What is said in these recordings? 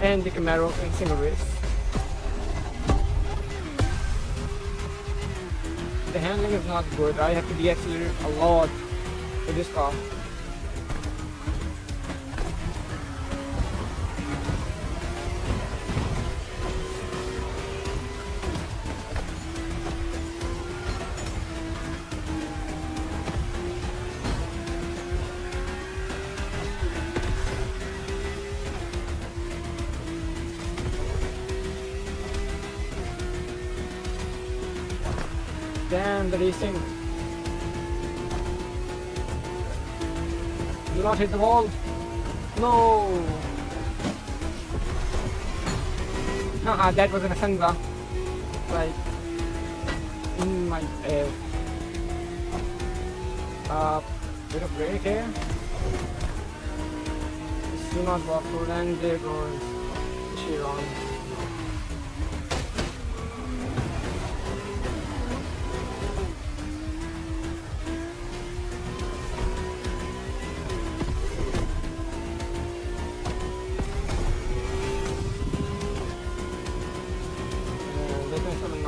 and the Camaro in single race. The handling is not good. I have to deaccelerate a lot with this car. Damn, the racing. Do not hit the wall. No. Haha, that was an Asenza. Like, in my air. Uh, bit of break here. Do not walk through, and there goes Chiron.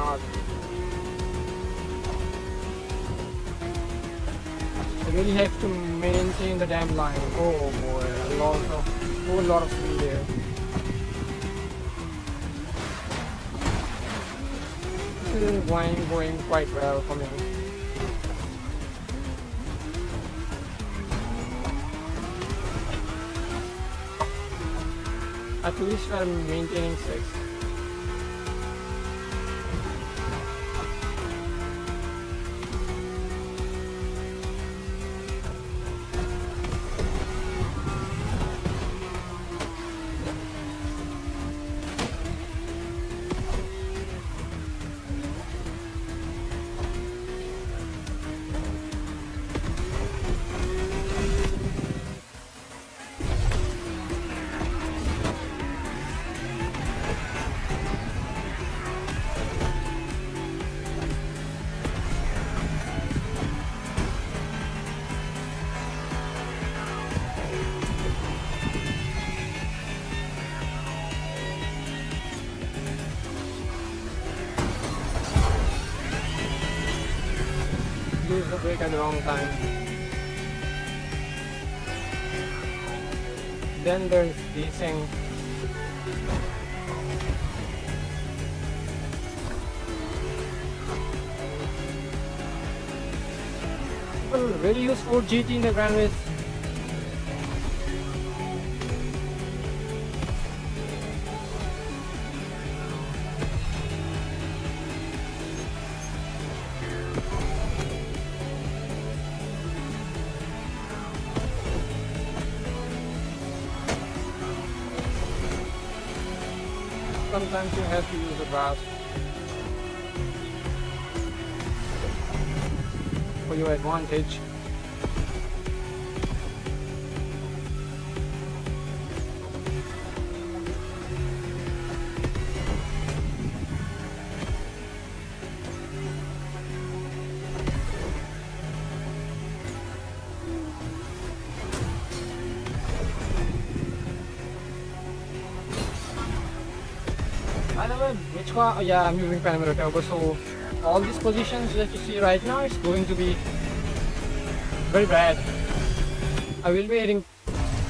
I really have to maintain the damn line. Oh boy, a lot of, whole lot of speed there. This is going, going quite well for me. At least I'm maintaining 6. this break at the wrong time. Then there's this thing. Really useful GT in the Grand Race Sometimes you have to use a brass for your advantage. Which car? Oh, yeah, I'm using Panamera Turbo. So all these positions that you see right now is going to be very bad. I will be hitting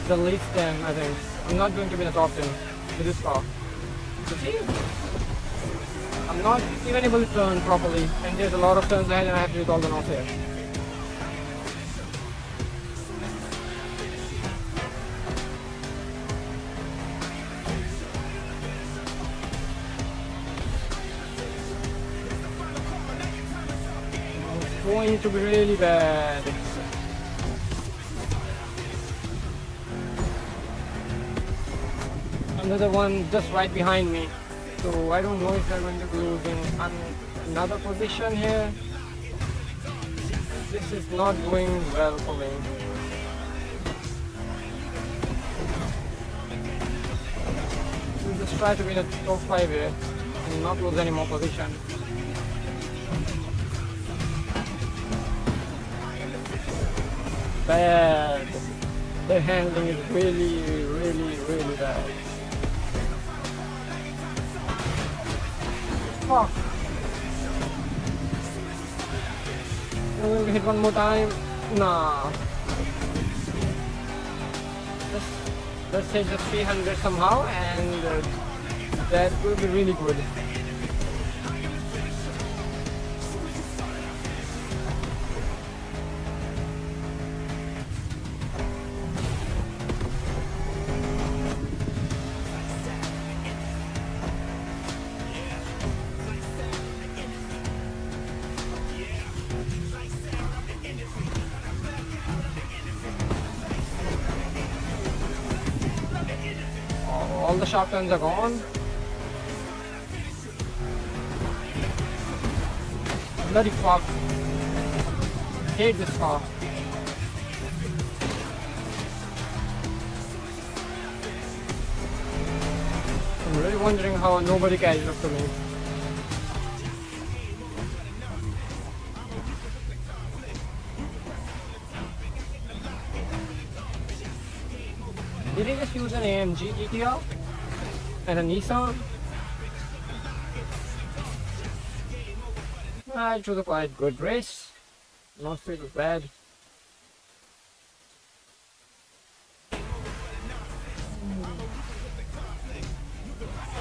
the least 10, I think. I'm not going to be in the top 10 with this car. You see? I'm not even able to turn properly, and there's a lot of turns ahead, and I have to use all the knobs here. Going to be really bad. Another one just right behind me. So I don't know if I'm going to be losing an- another position here. This is not going well for me. We'll just try to win the top 5 here and not lose any more position. bad. The handling is really, really, really bad. Fuck. I'm hit one more time. Nah. Let's, let's say the 300 somehow and uh, that will be really good. All the sharp turns are gone. Bloody fuck. Hate this car. I'm really wondering how nobody catches up to me. Did he just use an AMG GTR? And a Nissan? Ah, it was a quite good race. Not too bad.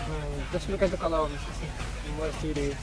Hmm, Just look at the color of Mercedes.